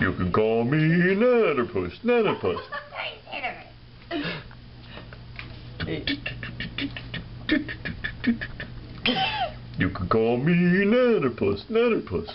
You can call me Netterpuss, Netterpuss. You can call me Netterpuss, Netterpuss.